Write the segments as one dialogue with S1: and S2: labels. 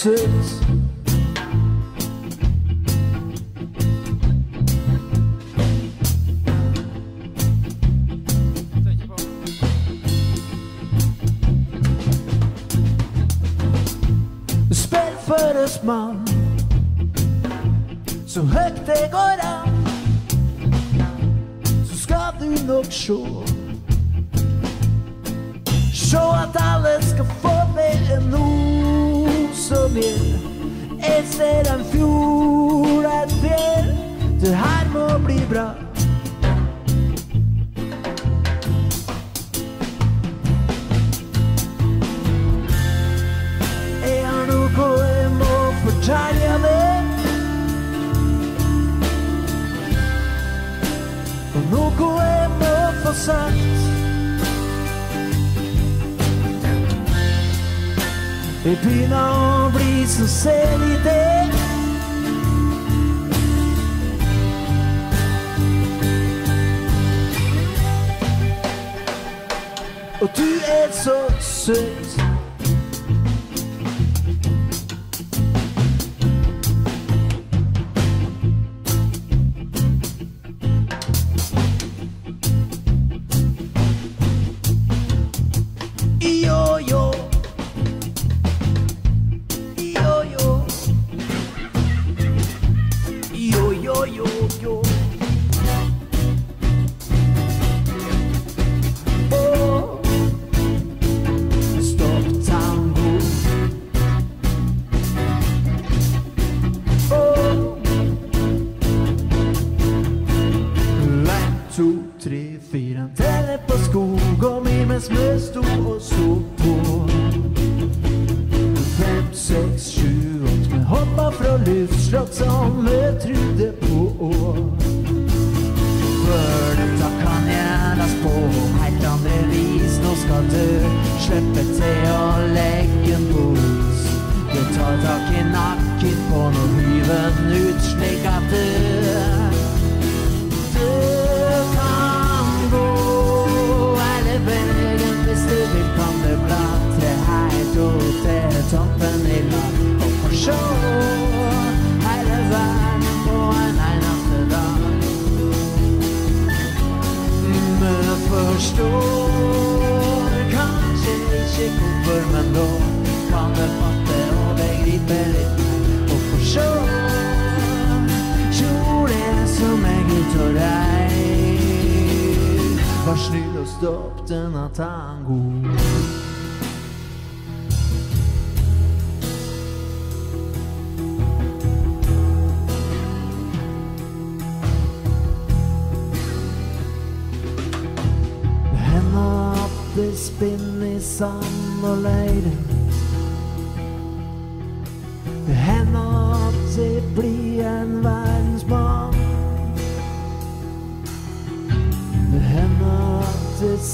S1: Texas. Spill for oss mann, så høyt det går an. Så skal du nok sjå. Sjå at alle skal få mer en noe vil. Jeg ser en fjord, et fjell. Det her må bli bra. Jeg har noe jeg må fortelle deg. Og noe jeg må få sagt. Jeg begynner å bli så sel i det. Og du er så søt. Yo, snill og stopp denne tango. Det hender opp det spinner i sand og leire.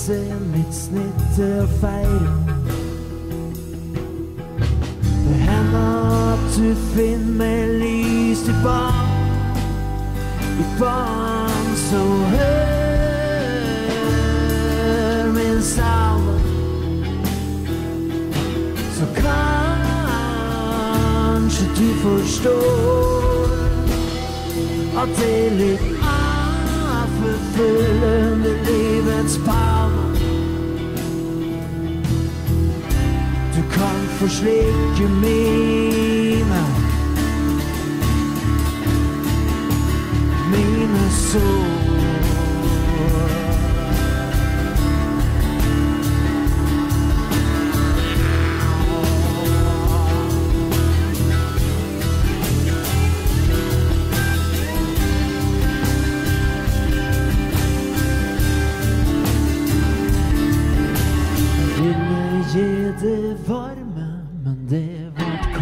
S1: Ser mitt snitt til å feire. Det hender at du finner meg lyst i barn. I barn som hør min salve. Så kanskje du forstår at det er litt altfor forfølgende under fugir de mim, não. Menina sou.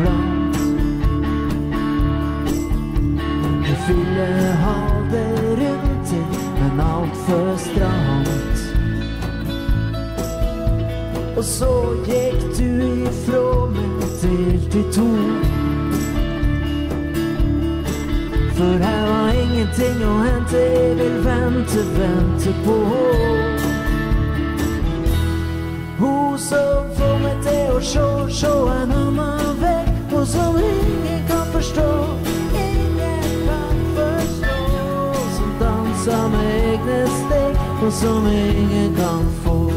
S1: Klamt. Jeg ville ha det rundt deg, men altfor stramt. Og så gikk du ifra meg delt i to. For her var ingenting å hente, jeg vil vente, vente på. Hun som får meg til å sjå, sjå en annen vei, som ingen kan forstå. Ingen kan forstå. Som danser med egne steg, og som ingen kan få.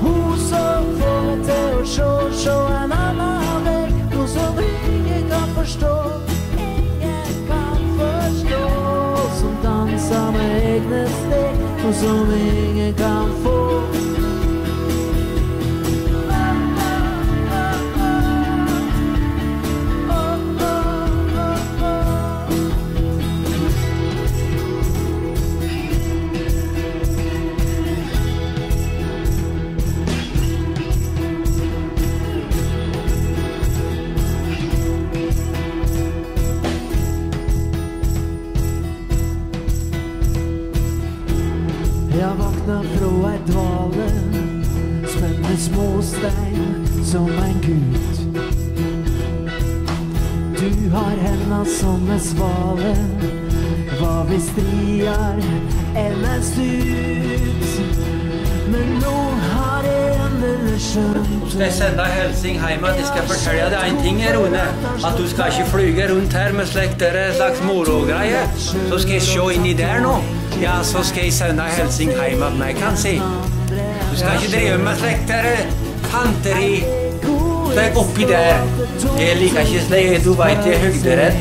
S1: Hun som får meg til å sjå, sjå en annen vei. Noe som ingen kan forstå. Ingen kan forstå. Som danser med egne steg, og som ingen kan få. Ei dvale, spenne småstein som en gut. Du har henda som en svale, hva hvis striar enn en stut. Men nå har
S2: Skal jeg sende hilsen hjem at jeg skal fortelle deg en ting, Rune? At du skal ikke flyge rundt her med slik slags morogreie. Så skal jeg se inni der nå. Ja, så skal jeg sende hilsen hjem at meg kan si. Du skal ikke drive med slikt fanteri. Slik oppi der. Jeg liker ikke slik, du veit jeg er høgderedd.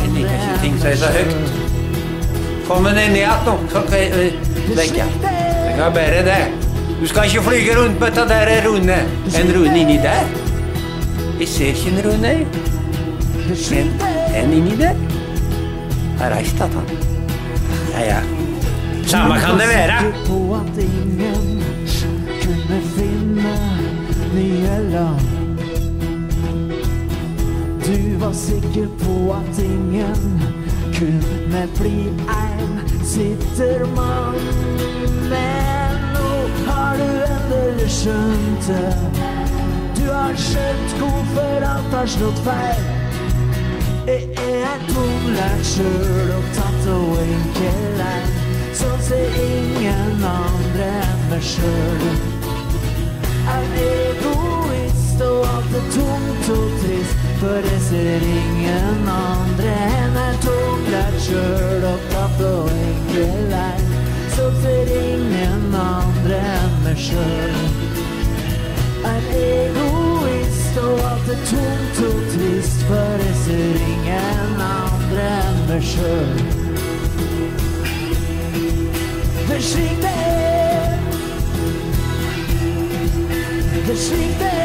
S2: Jeg liker ikke ting som er så høyt. Kommer deg ned igjen nå, så kan jeg øh, legge. Jeg kan bare det. Du skal ikke flyge rundt med det der Rune. En Rune inni der? Jeg ser ikke en Rune. En, en inni der? Har reist att han. Ja, ja. Samme kan det være.
S1: Du var sikker på at ingen kunne bli en sittermann. Men har du endelig skjønt det. Du har skjønt hvorfor alt har slått feil. Jeg er en tunglært sjøl og en. Sånn ser ingen andre enn meg sjøl. Er egoist og alt er tungt og trist. For jeg ser ingen andre er tungt og trist, for jeg ser ingen andre enn meg sjøl. Det er slik det er. Det er slik det er.